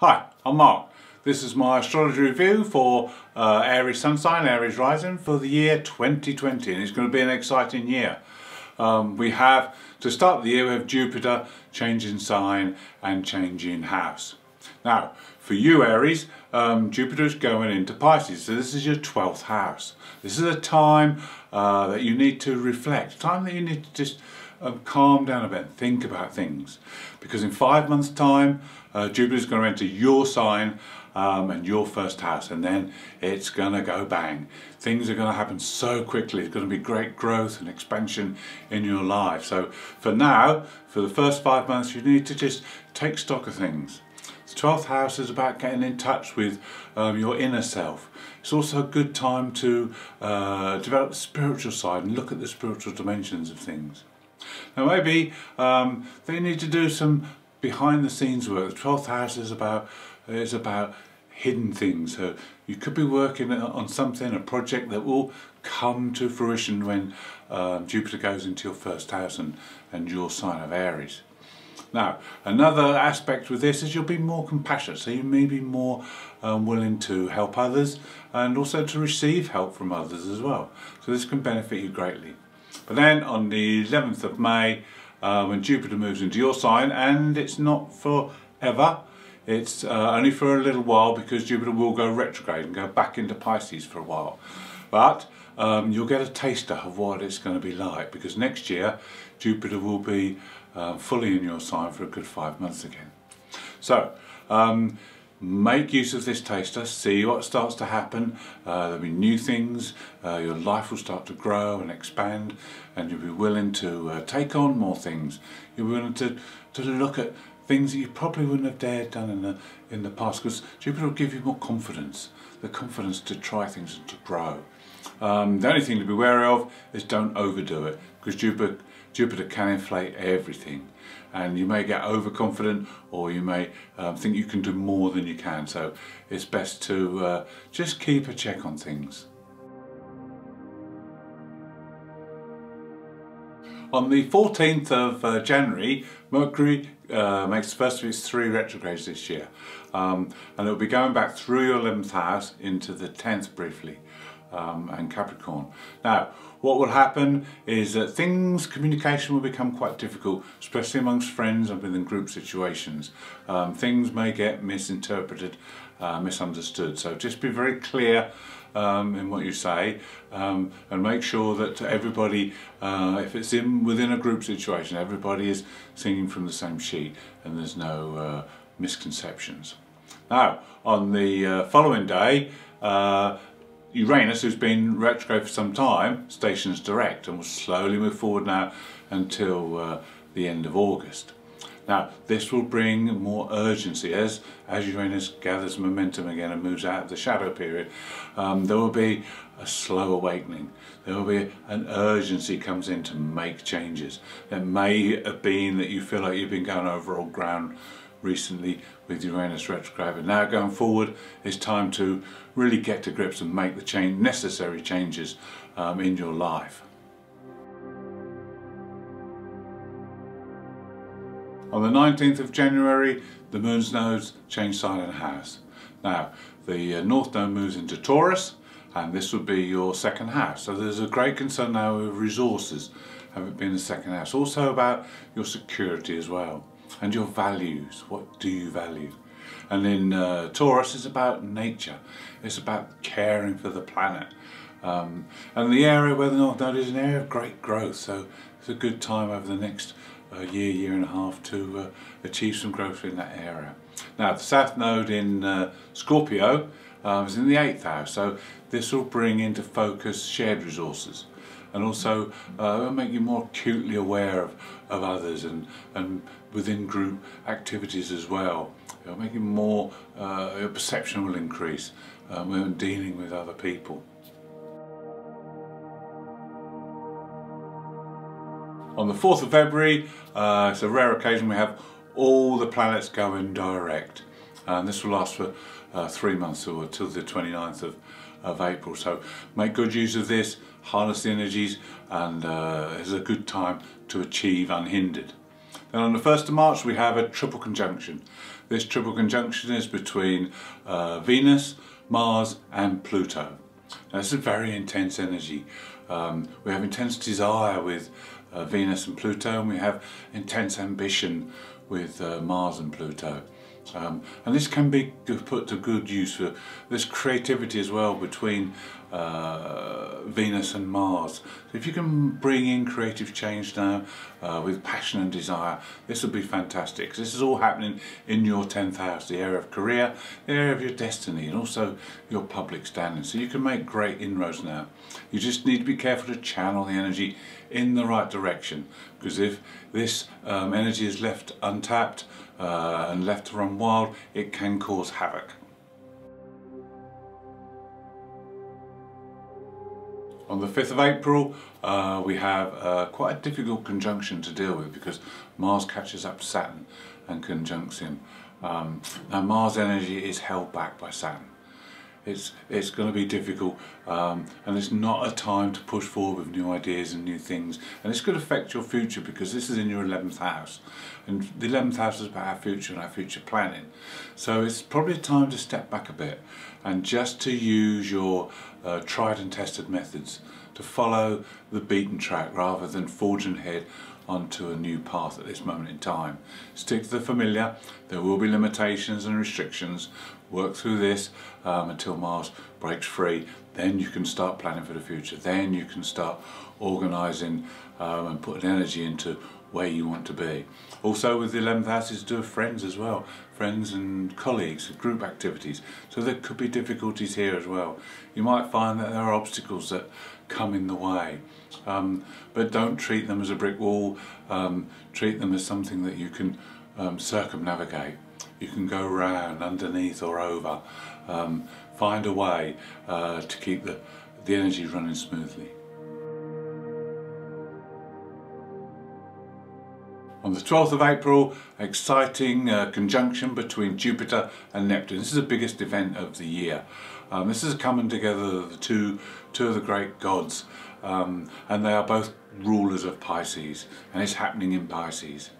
Hi, I'm Mark. This is my astrology review for uh, Aries Sun sign, Aries Rising for the year 2020 and it's going to be an exciting year. Um, we have, to start the year, we have Jupiter changing sign and changing house. Now, for you Aries, um, Jupiter is going into Pisces, so this is your 12th house. This is a time uh, that you need to reflect, time that you need to just um, calm down a bit, think about things. Because in five months' time, uh, Jupiter is going to enter your sign um, and your first house, and then it's going to go bang. Things are going to happen so quickly. It's going to be great growth and expansion in your life. So for now, for the first five months, you need to just take stock of things. The 12th house is about getting in touch with um, your inner self. It's also a good time to uh, develop the spiritual side and look at the spiritual dimensions of things. Now maybe um, they need to do some behind the scenes work. The 12th house is about, is about hidden things. So you could be working on something, a project that will come to fruition when um, Jupiter goes into your first house and, and your sign of Aries. Now, another aspect with this is you'll be more compassionate, so you may be more um, willing to help others and also to receive help from others as well. So this can benefit you greatly. But then on the 11th of May, uh, when Jupiter moves into your sign, and it's not forever, it's uh, only for a little while because Jupiter will go retrograde and go back into Pisces for a while. But um, you'll get a taster of what it's going to be like because next year Jupiter will be uh, fully in your sign for a good five months again. So, um, make use of this taster, see what starts to happen, uh, there'll be new things, uh, your life will start to grow and expand and you'll be willing to uh, take on more things, you'll be willing to, to look at things that you probably wouldn't have dared done in the, in the past because Jupiter will give you more confidence, the confidence to try things and to grow. Um, the only thing to be wary of is don't overdo it because Jupiter, Jupiter can inflate everything and you may get overconfident or you may um, think you can do more than you can so it's best to uh, just keep a check on things. On the 14th of uh, January, Mercury uh, makes the first of its three retrogrades this year. Um, and it'll be going back through your 11th house into the 10th briefly um, and Capricorn. Now, what will happen is that things, communication will become quite difficult, especially amongst friends and within group situations. Um, things may get misinterpreted, uh, misunderstood. So just be very clear um, in what you say um, and make sure that everybody, uh, if it's in within a group situation, everybody is singing from the same sheet and there's no uh, misconceptions. Now, on the uh, following day, uh, Uranus, who's been retrograde for some time, stations direct and will slowly move forward now until uh, the end of August. Now, this will bring more urgency as, as Uranus gathers momentum again and moves out of the shadow period. Um, there will be a slow awakening. There will be an urgency comes in to make changes. It may have been that you feel like you've been going over old ground recently with Uranus retrograde. But now going forward, it's time to really get to grips and make the change, necessary changes um, in your life. On the 19th of January, the Moon's nodes change sign and house. Now, the uh, North Node moves into Taurus, and this would be your second house. So there's a great concern now with resources, having been the second house. Also about your security as well and your values. What do you value? And in uh, Taurus, it's about nature. It's about caring for the planet. Um, and the area where the North Node is an area of great growth, so it's a good time over the next uh, year, year and a half to uh, achieve some growth in that area. Now, the South Node in uh, Scorpio um, is in the 8th house, so this will bring into focus shared resources and also uh, make you more acutely aware of, of others and, and within group activities as well. It'll make you more, uh, your perception will increase um, when dealing with other people. On the 4th of February, uh, it's a rare occasion, we have all the planets going direct. And this will last for uh, three months or till the 29th of, of April. So make good use of this, harness the energies, and uh, it's a good time to achieve unhindered. Then on the 1st of March we have a triple conjunction. this triple conjunction is between uh, Venus, Mars and Pluto. Now, this is very intense energy. Um, we have intense desire with uh, Venus and Pluto and we have intense ambition with uh, Mars and Pluto. Um, and this can be put to good use for this creativity as well between uh, Venus and Mars. So if you can bring in creative change now uh, with passion and desire, this will be fantastic. This is all happening in your 10th house, the area of career, the area of your destiny and also your public standing. So you can make great inroads now. You just need to be careful to channel the energy in the right direction because if this um, energy is left untapped uh, and left to run wild, it can cause havoc. On the 5th of April uh, we have uh, quite a difficult conjunction to deal with because Mars catches up to Saturn and conjuncts him. Um, now Mars energy is held back by Saturn it's it's going to be difficult um, and it's not a time to push forward with new ideas and new things. And it's going to affect your future because this is in your 11th house. And the 11th house is about our future and our future planning. So it's probably a time to step back a bit and just to use your uh, tried and tested methods to follow the beaten track rather than forging ahead onto a new path at this moment in time. Stick to the familiar, there will be limitations and restrictions, work through this um, until Mars breaks free, then you can start planning for the future, then you can start organising um, and putting energy into where you want to be. Also with the 11th house is to do with friends as well, friends and colleagues, group activities. So there could be difficulties here as well. You might find that there are obstacles that come in the way. Um, but don't treat them as a brick wall, um, treat them as something that you can um, circumnavigate. You can go round, underneath or over. Um, find a way uh, to keep the, the energy running smoothly. On the 12th of April, exciting uh, conjunction between Jupiter and Neptune. This is the biggest event of the year. Um, this is coming together of the two, two of the great gods um, and they are both rulers of Pisces and it's happening in Pisces.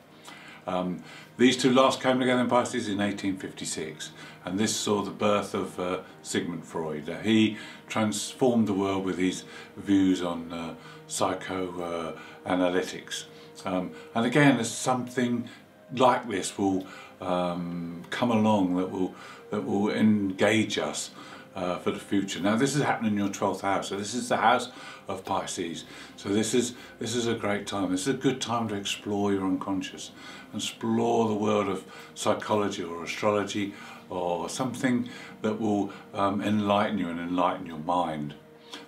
Um, these two last came together in Pisces in 1856 and this saw the birth of uh, Sigmund Freud. Uh, he transformed the world with his views on uh, psychoanalytics. Um, and again, something like this will um, come along that will that will engage us uh, for the future. Now this is happening in your 12th house, so this is the house of Pisces. So this is this is a great time. This is a good time to explore your unconscious, explore the world of psychology or astrology or something that will um, enlighten you and enlighten your mind.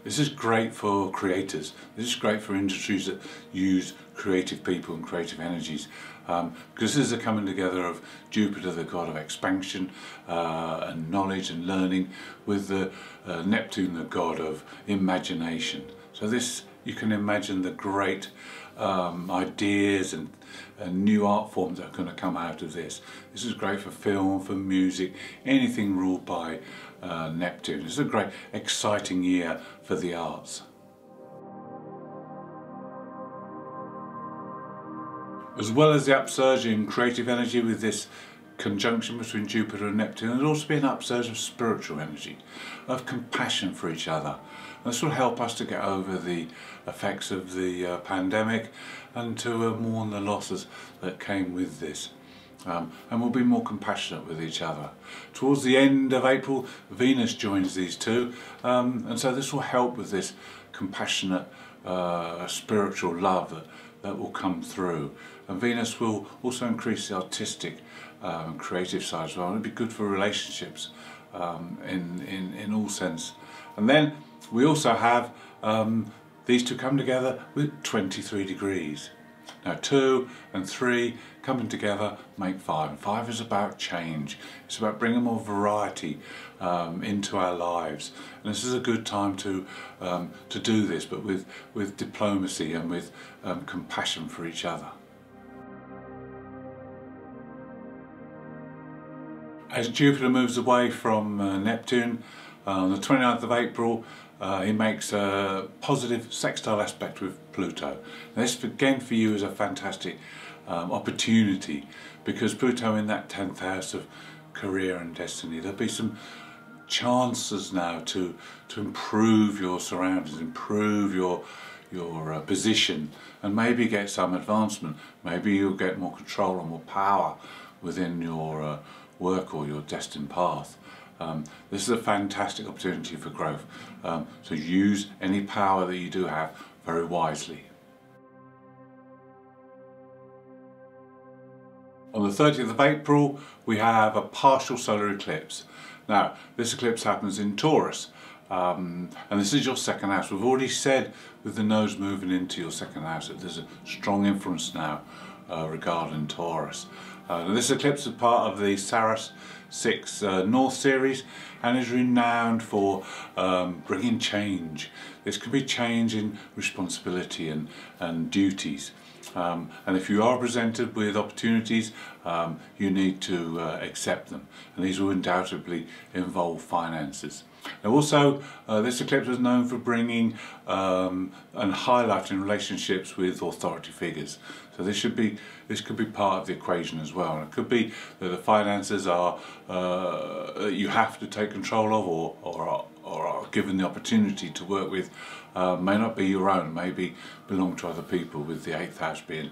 This is great for creators. This is great for industries that use creative people and creative energies um, because this is a coming together of Jupiter, the god of expansion uh, and knowledge and learning, with the uh, Neptune, the god of imagination. So this, you can imagine the great um, ideas and, and, new art forms that are going to come out of this. This is great for film, for music, anything ruled by uh, Neptune. It's a great, exciting year for the arts. As well as the upsurge in creative energy with this conjunction between Jupiter and Neptune, there'll also be an upsurge of spiritual energy, of compassion for each other. And this will help us to get over the effects of the uh, pandemic and to uh, mourn the losses that came with this. Um, and we'll be more compassionate with each other. Towards the end of April, Venus joins these two, um, and so this will help with this compassionate uh, spiritual love that, will come through. And Venus will also increase the artistic um, creative side as well. It'll be good for relationships um, in, in, in all sense. And then we also have um, these two come together with 23 degrees. Now two and three coming together make five. And five is about change. It's about bringing more variety um, into our lives. And this is a good time to um, to do this, but with, with diplomacy and with um, compassion for each other. As Jupiter moves away from uh, Neptune, on the 29th of April, uh, he makes a positive sextile aspect with Pluto. This again for you is a fantastic um, opportunity because Pluto in that 10th house of career and destiny. There'll be some chances now to to improve your surroundings, improve your your uh, position and maybe get some advancement. Maybe you'll get more control and more power within your uh, work or your destined path. Um, this is a fantastic opportunity for growth. Um, so use any power that you do have very wisely. On the 30th of April we have a partial solar eclipse. Now this eclipse happens in Taurus um, and this is your second house. We've already said with the nodes moving into your second house that there's a strong influence now uh, regarding Taurus. Uh, this eclipse is part of the Saros 6 uh, North series and is renowned for um, bringing change. This could be change in responsibility and, and duties. Um, and if you are presented with opportunities, um, you need to uh, accept them. And these will undoubtedly involve finances. Now also, uh, this eclipse is known for bringing um, and highlighting relationships with authority figures. So this should be this could be part of the equation as well. And it could be that the finances are uh, you have to take control of or, or, or are given the opportunity to work with uh, may not be your own, maybe belong to other people with the eighth house being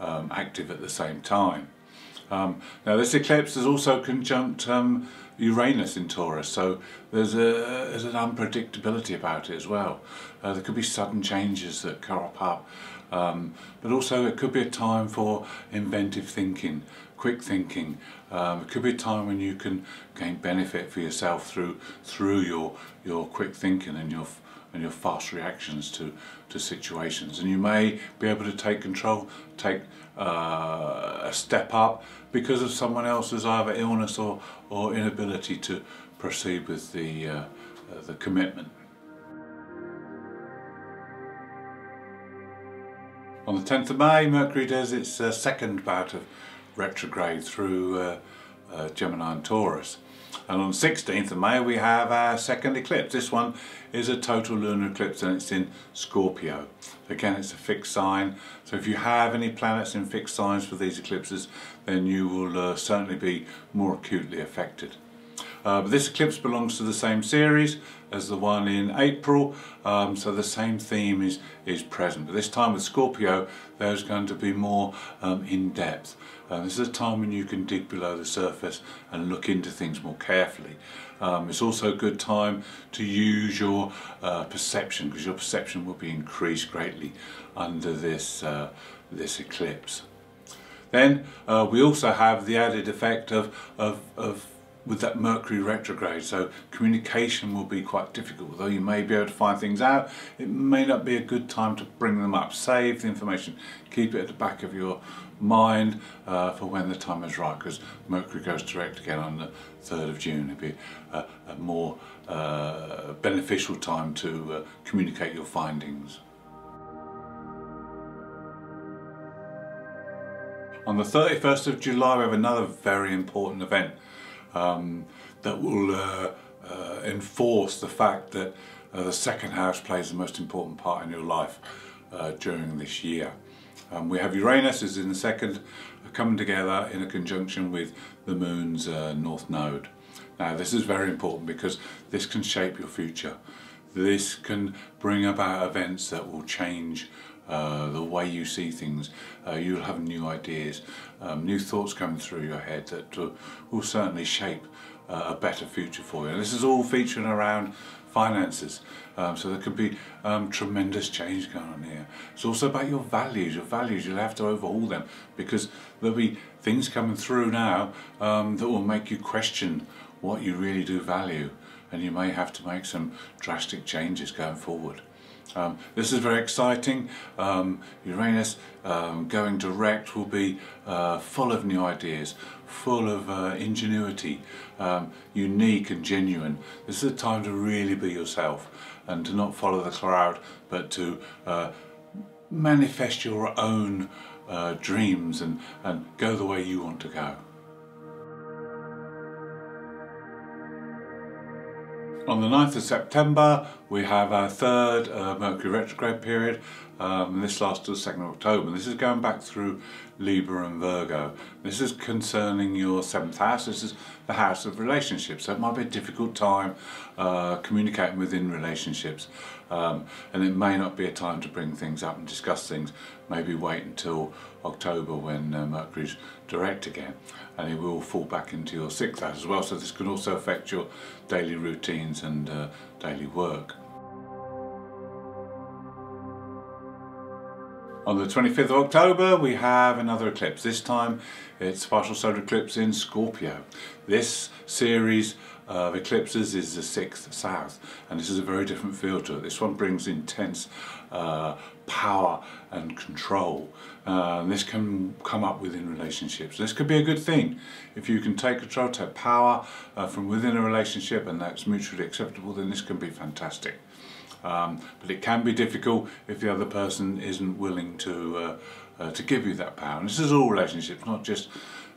um, active at the same time. Um, now this eclipse is also conjunct um, Uranus in Taurus, so there's, a, there's an unpredictability about it as well. Uh, there could be sudden changes that crop up, um, but also it could be a time for inventive thinking, quick thinking. Um, it could be a time when you can gain benefit for yourself through through your your quick thinking and your and your fast reactions to, to situations. And you may be able to take control, take uh, a step up because of someone else's either illness or, or inability to proceed with the, uh, uh, the commitment. On the 10th of May, Mercury does its uh, second bout of retrograde through uh, uh, Gemini and Taurus. And on the 16th of May we have our second eclipse. This one is a total lunar eclipse and it's in Scorpio. Again it's a fixed sign so if you have any planets in fixed signs for these eclipses then you will uh, certainly be more acutely affected. Uh, but this eclipse belongs to the same series as the one in April, um, so the same theme is, is present. But this time with Scorpio, there's going to be more um, in depth. Uh, this is a time when you can dig below the surface and look into things more carefully. Um, it's also a good time to use your uh, perception because your perception will be increased greatly under this, uh, this eclipse. Then uh, we also have the added effect of, of, of with that Mercury retrograde. So communication will be quite difficult. Although you may be able to find things out it may not be a good time to bring them up. Save the information. Keep it at the back of your mind uh, for when the time is right because Mercury goes direct again on the 3rd of June. It'll be a, a more uh, beneficial time to uh, communicate your findings. On the 31st of July we have another very important event um, that will uh, uh, enforce the fact that uh, the second house plays the most important part in your life uh, during this year. Um, we have Uranus is in the second uh, coming together in a conjunction with the moon's north node. Now this is very important because this can shape your future. This can bring about events that will change uh, the way you see things. Uh, you'll have new ideas, um, new thoughts coming through your head that uh, will certainly shape uh, a better future for you. And this is all featuring around finances. Um, so there could be um, tremendous change going on here. It's also about your values. Your values, you'll have to overhaul them because there'll be things coming through now um, that will make you question what you really do value and you may have to make some drastic changes going forward. Um, this is very exciting. Um, Uranus um, going direct will be uh, full of new ideas, full of uh, ingenuity, um, unique and genuine. This is a time to really be yourself and to not follow the crowd but to uh, manifest your own uh, dreams and, and go the way you want to go. On the 9th of September we have our third uh, Mercury retrograde period um, this lasts to the 2nd of October. This is going back through Libra and Virgo. This is concerning your seventh house. This is the house of relationships. So it might be a difficult time uh, communicating within relationships. Um, and it may not be a time to bring things up and discuss things. Maybe wait until October when uh, Mercury's direct again. And it will fall back into your sixth house as well. So this can also affect your daily routines and uh, daily work. On the 25th of October we have another eclipse. This time it's a partial solar eclipse in Scorpio. This series of eclipses is the sixth south and this is a very different feel to it. This one brings intense uh, power and control. Uh, and this can come up within relationships. This could be a good thing. If you can take control, take power uh, from within a relationship and that's mutually acceptable then this can be fantastic. Um, but it can be difficult if the other person isn't willing to uh, uh, to give you that power. And this is all relationships, not just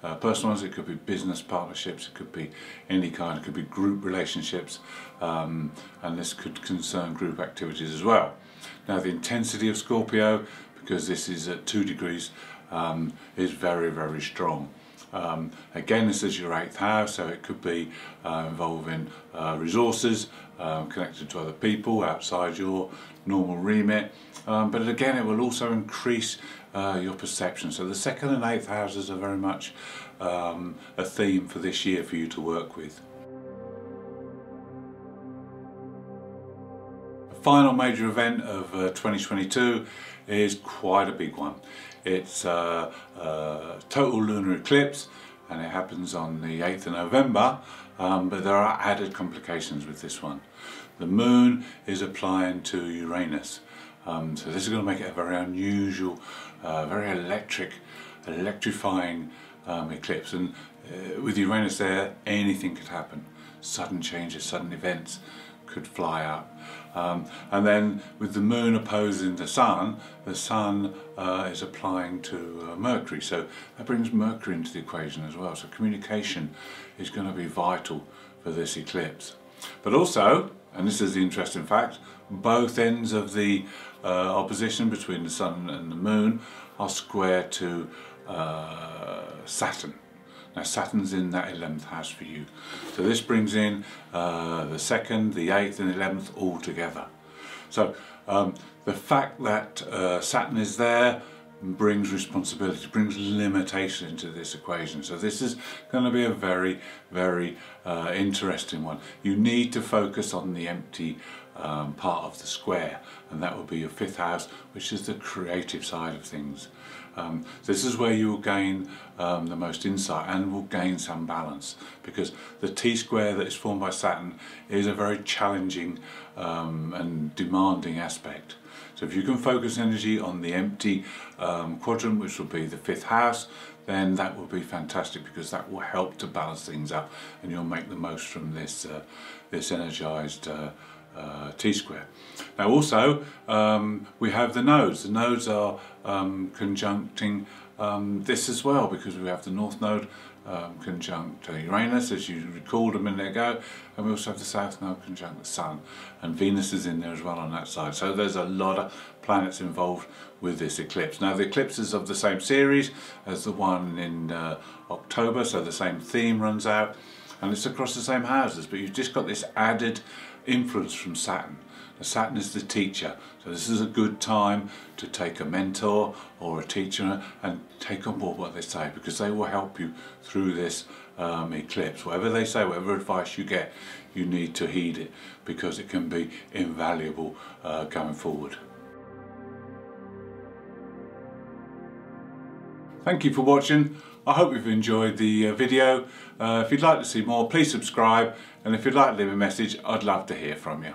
uh, personal ones. It could be business partnerships. It could be any kind. It could be group relationships, um, and this could concern group activities as well. Now, the intensity of Scorpio, because this is at two degrees, um, is very very strong. Um, again, this is your eighth house, so it could be uh, involving uh, resources um, connected to other people outside your normal remit. Um, but again, it will also increase uh, your perception. So the second and eighth houses are very much um, a theme for this year for you to work with. The final major event of uh, 2022 is quite a big one. It's a, a total lunar eclipse and it happens on the 8th of November um, but there are added complications with this one. The moon is applying to Uranus um, so this is going to make it a very unusual, uh, very electric, electrifying um, eclipse and uh, with Uranus there anything could happen. Sudden changes, sudden events could fly up. Um, and then with the moon opposing the sun, the sun uh, is applying to uh, Mercury. So that brings Mercury into the equation as well. So communication is going to be vital for this eclipse. But also, and this is the interesting fact, both ends of the uh, opposition between the sun and the moon are square to uh, Saturn. Now Saturn's in that 11th house for you. So this brings in uh, the 2nd, the 8th and 11th all together. So um, the fact that uh, Saturn is there brings responsibility, brings limitation into this equation. So this is going to be a very, very uh, interesting one. You need to focus on the empty um, part of the square and that will be your fifth house which is the creative side of things. Um, this is where you will gain um, the most insight and will gain some balance because the T-square that is formed by Saturn is a very challenging um, and demanding aspect. So if you can focus energy on the empty um, quadrant, which will be the fifth house, then that will be fantastic because that will help to balance things up and you'll make the most from this, uh, this energized uh, uh, T-square. Now also um, we have the nodes. The nodes are um, conjuncting um, this as well because we have the north node um, conjunct Uranus as you recalled a minute ago and we also have the south node conjunct the Sun and Venus is in there as well on that side so there's a lot of planets involved with this eclipse. Now the eclipse is of the same series as the one in uh, October so the same theme runs out and it's across the same houses but you've just got this added influence from Saturn. Now, Saturn is the teacher, so this is a good time to take a mentor or a teacher and take on board what they say because they will help you through this um, eclipse. Whatever they say, whatever advice you get, you need to heed it because it can be invaluable uh, going forward. Thank you for watching. I hope you've enjoyed the uh, video. Uh, if you'd like to see more, please subscribe. And if you'd like to leave a message, I'd love to hear from you.